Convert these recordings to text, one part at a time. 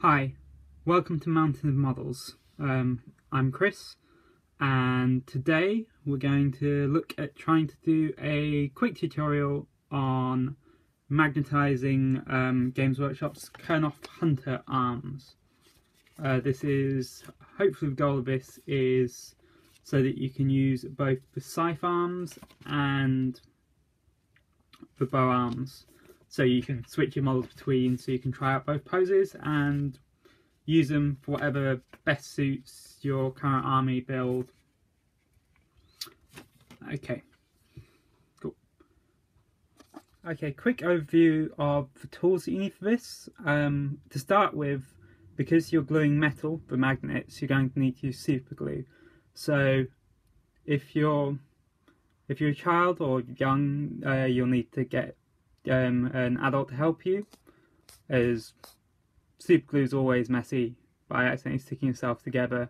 Hi, welcome to Mountain of Models. Um, I'm Chris and today we're going to look at trying to do a quick tutorial on magnetizing um, Games Workshop's Kurnoth Hunter arms. Uh, this is, hopefully the goal of this is so that you can use both the scythe arms and the bow arms. So you can switch your models between so you can try out both poses and use them for whatever best suits your current army build. Okay, cool. Okay, quick overview of the tools that you need for this. Um, to start with, because you're gluing metal, the magnets, you're going to need to use super glue. So if you're if you're a child or young, uh, you'll need to get um, an adult to help you, as super glue is always messy by accidentally sticking yourself together.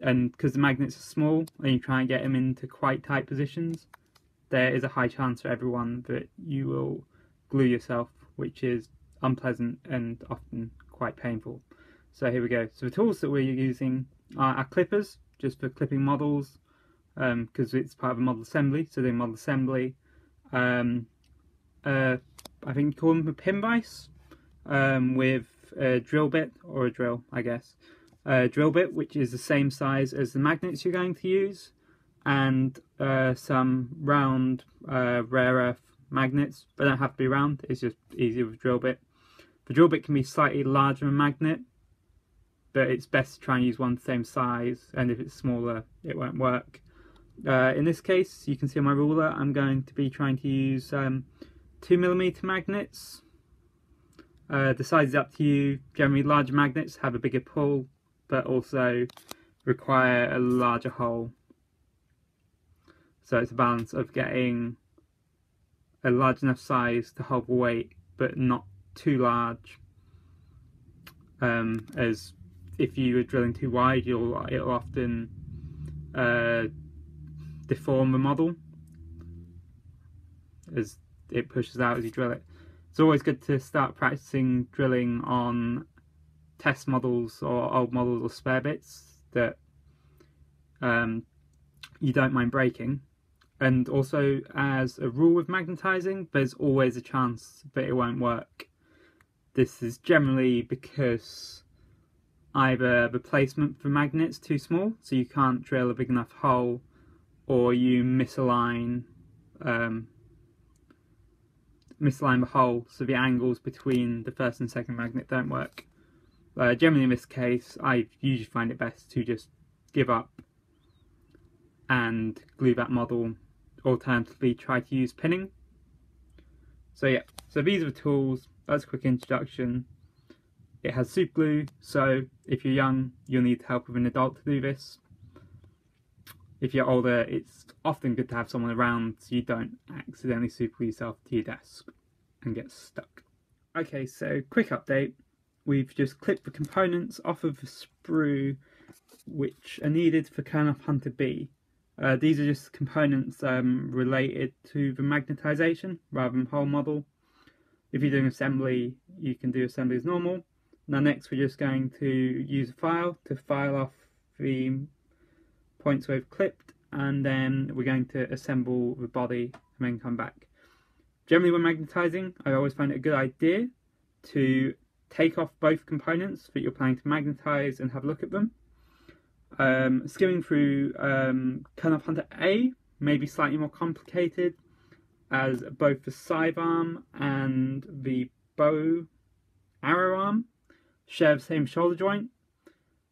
And because the magnets are small and you try and get them into quite tight positions, there is a high chance for everyone that you will glue yourself, which is unpleasant and often quite painful. So here we go. So the tools that we're using are our clippers, just for clipping models, because um, it's part of a model assembly, so doing model assembly. Um, uh, I think you call them a pin vise um, with a drill bit or a drill, I guess. A drill bit, which is the same size as the magnets you're going to use, and uh, some round uh, rare earth magnets. They don't have to be round, it's just easier with drill bit. The drill bit can be slightly larger than a magnet, but it's best to try and use one the same size, and if it's smaller, it won't work. Uh, in this case, you can see on my ruler, I'm going to be trying to use um, 2mm magnets. Uh, the size is up to you. Generally larger magnets have a bigger pull but also require a larger hole. So it's a balance of getting a large enough size to hold weight but not too large. Um, as if you are drilling too wide you'll it'll often uh, deform the model as it pushes out as you drill it. It's always good to start practicing drilling on test models or old models or spare bits that um, you don't mind breaking. And also, as a rule with magnetizing, there's always a chance that it won't work. This is generally because either the placement for magnets too small, so you can't drill a big enough hole, or you misalign um, misalign the hole so the angles between the first and second magnet don't work. Uh, generally in this case I usually find it best to just give up and glue that model alternatively try to use pinning. So yeah, so these are the tools, that's a quick introduction. It has super glue, so if you're young you'll need help with an adult to do this. If you're older, it's often good to have someone around so you don't accidentally super yourself to your desk and get stuck. Okay, so quick update. We've just clipped the components off of the sprue which are needed for Kurnoth Hunter B. Uh, these are just components um, related to the magnetization rather than whole model. If you're doing assembly, you can do assembly as normal. Now next we're just going to use a file to file off the points we've clipped and then we're going to assemble the body and then come back. Generally when magnetizing, I always find it a good idea to take off both components that you're planning to magnetize and have a look at them. Um, skimming through um, Kurnoth Hunter A may be slightly more complicated as both the scythe arm and the bow arrow arm share the same shoulder joint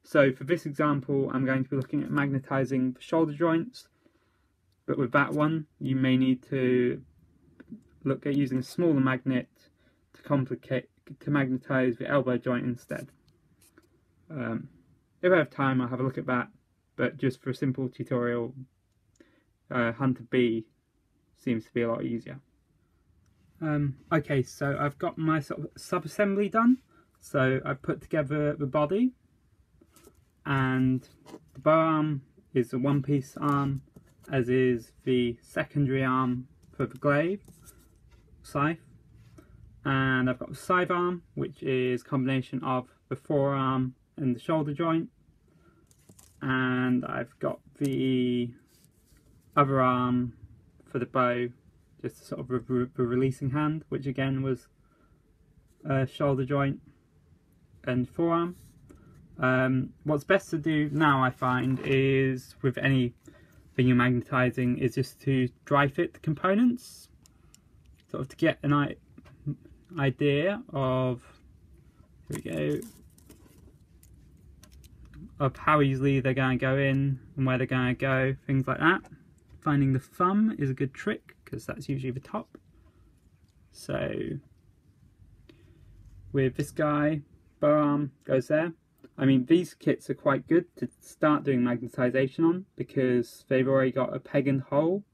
so for this example, I'm going to be looking at magnetizing the shoulder joints, but with that one, you may need to look at using a smaller magnet to complicate to magnetize the elbow joint instead. Um, if I have time, I'll have a look at that, but just for a simple tutorial, uh, Hunter B seems to be a lot easier. Um, okay, so I've got my sub-assembly done. So I've put together the body and the bow arm is a one piece arm as is the secondary arm for the glaive scythe. And I've got the scythe arm which is combination of the forearm and the shoulder joint. And I've got the other arm for the bow just sort of re releasing hand which again was a shoulder joint and forearm um, what's best to do now I find is with any thing you're magnetizing is just to dry fit the components sort of to get an idea of here we go of how easily they're going to go in and where they're going to go things like that. Finding the thumb is a good trick because that's usually the top. So with this guy bow arm goes there I mean these kits are quite good to start doing magnetization on because they've already got a peg and hole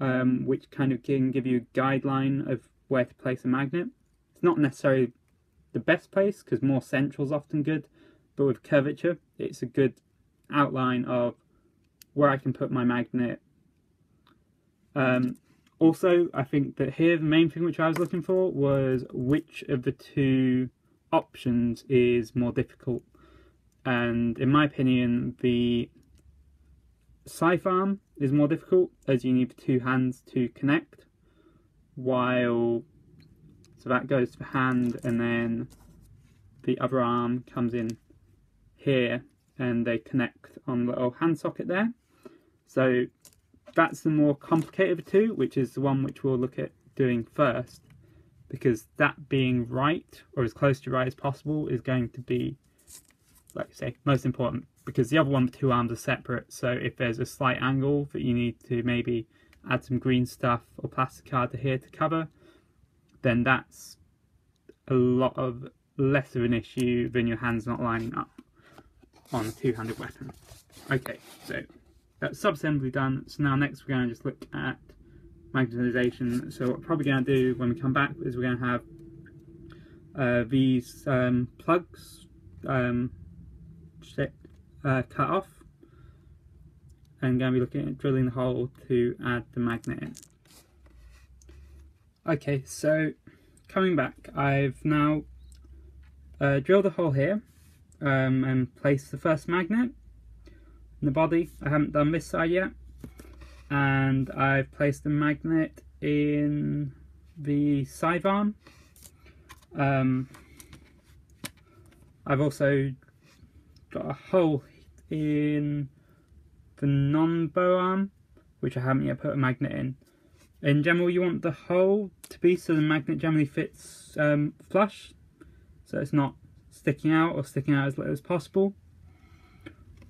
um, which kind of can give you a guideline of where to place a magnet. It's not necessarily the best place because more central is often good, but with curvature, it's a good outline of where I can put my magnet. Um, also, I think that here the main thing which I was looking for was which of the two options is more difficult. And in my opinion, the scythe arm is more difficult as you need two hands to connect while so that goes to the hand and then the other arm comes in here and they connect on the little hand socket there so that's the more complicated of the two which is the one which we'll look at doing first because that being right or as close to right as possible is going to be like I say most important because the other one two arms are separate so if there's a slight angle that you need to maybe add some green stuff or plastic card to here to cover, then that's a lot of less of an issue than your hands not lining up on a two-handed weapon. Okay, so that's subassembly done. So now next we're going to just look at magnetization. So what we're probably going to do when we come back is we're going to have uh, these um, plugs um, uh, cut off I'm going to be looking at drilling the hole to add the magnet in. Okay, so coming back, I've now uh, drilled a hole here um, and placed the first magnet in the body. I haven't done this side yet. And I've placed the magnet in the arm. Um, I've also got a hole in the non-bow arm, which I haven't yet put a magnet in. In general, you want the hole to be so the magnet generally fits um, flush, so it's not sticking out or sticking out as little as possible.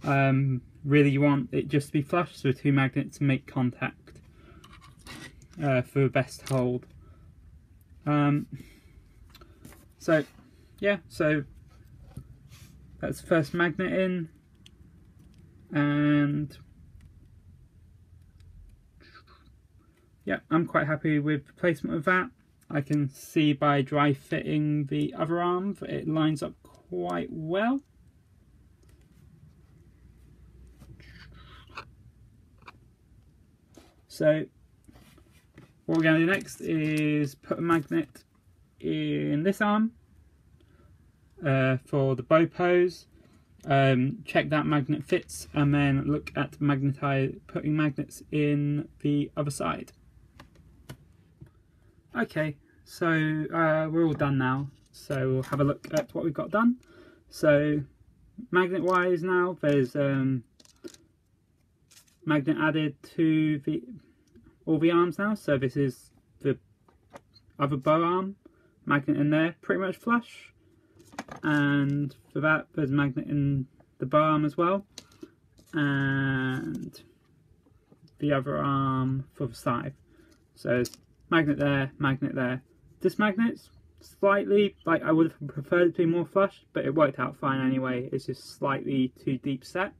Um, really, you want it just to be flush, so two magnets make contact uh, for best hold. Um, so, yeah, so that's the first magnet in and yeah I'm quite happy with the placement of that I can see by dry fitting the other arm that it lines up quite well so what we're going to do next is put a magnet in this arm uh, for the bow pose um, check that magnet fits and then look at magnetize putting magnets in the other side. Okay so uh, we're all done now. So we'll have a look at what we've got done. So magnet wise now there's um, magnet added to the all the arms now. So this is the other bow arm magnet in there pretty much flush. And for that there's magnet in the bow arm as well. And the other arm for the scythe. So magnet there magnet there. This magnet's slightly like I would have preferred it to be more flush but it worked out fine anyway. It's just slightly too deep set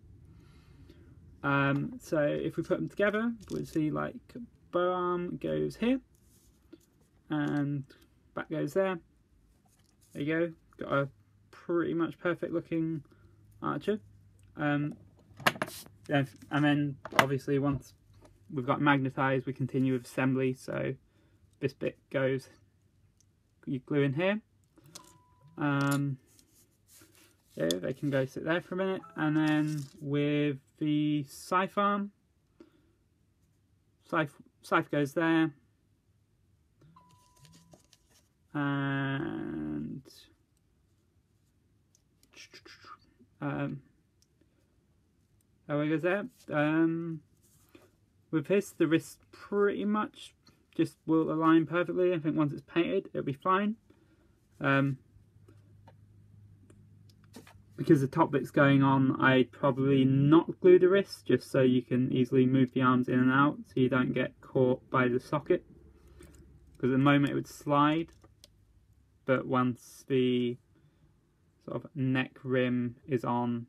um, so if we put them together we'll see like bow arm goes here and back goes there there you go got a pretty much perfect looking archer. Um, and then obviously once we've got magnetized, we continue with assembly. So this bit goes you glue in here. Um, yeah, they can go sit there for a minute. And then with the scythe arm, scythe, scythe goes there. And um, it goes there. Um, with this, the wrist pretty much just will align perfectly. I think once it's painted, it'll be fine. Um, because the top bit's going on, I'd probably not glue the wrist, just so you can easily move the arms in and out, so you don't get caught by the socket. Because at the moment it would slide, but once the sort of neck rim is on,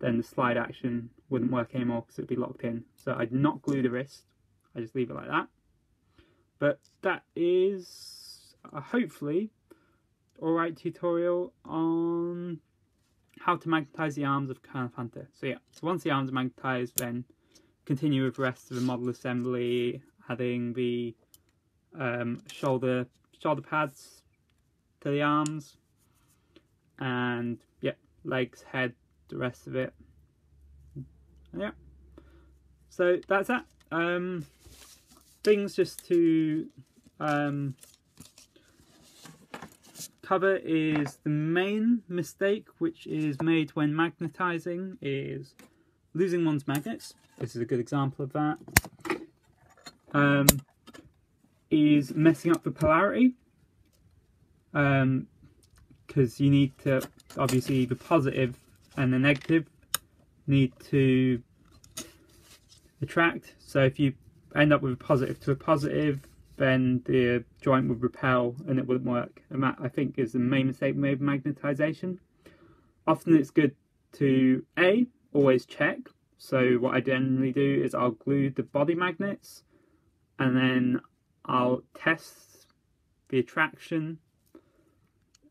then the slide action wouldn't work anymore because it'd be locked in. So I'd not glue the wrist, I just leave it like that. But that is uh, hopefully alright tutorial on how to magnetize the arms of Hunter. So yeah, so once the arms are magnetized, then continue with the rest of the model assembly, adding the um, shoulder shoulder pads to the arms, and yeah, legs, head, the rest of it. Yeah. So that's that. Um, things just to um, cover is the main mistake which is made when magnetizing is losing one's magnets. This is a good example of that. Um, is messing up the polarity because um, you need to obviously the positive and the negative need to attract so if you end up with a positive to a positive then the joint would repel and it wouldn't work. And that I think is the main mistake made with magnetization. Often it's good to A, always check. So what I generally do is I'll glue the body magnets and then I'll test the attraction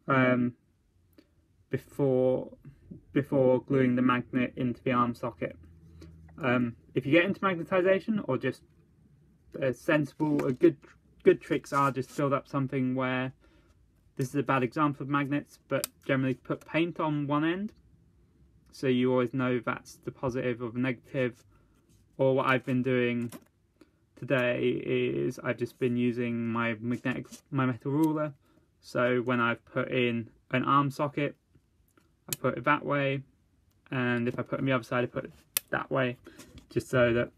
um, before before gluing the magnet into the arm socket. Um, if you get into magnetization or just a sensible, a good good tricks are just build up something where this is a bad example of magnets, but generally put paint on one end so you always know that's the positive or the negative. Or what I've been doing today is I've just been using my magnetic my metal ruler. So when I've put in an arm socket, I put it that way, and if I put it on the other side, I put it that way, just so that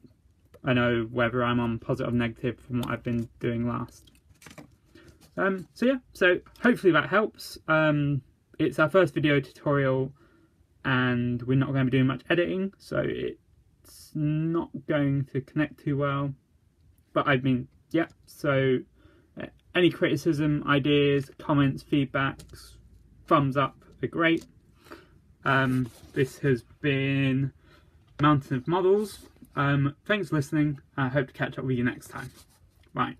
I know whether I'm on positive or negative from what I've been doing last. Um, so yeah, so hopefully that helps. Um, it's our first video tutorial and we're not going to be doing much editing, so it's not going to connect too well. But I mean, yeah, so uh, any criticism, ideas, comments, feedbacks, thumbs up are great. Um, this has been Mountain of Models. Um, thanks for listening. I hope to catch up with you next time. Bye.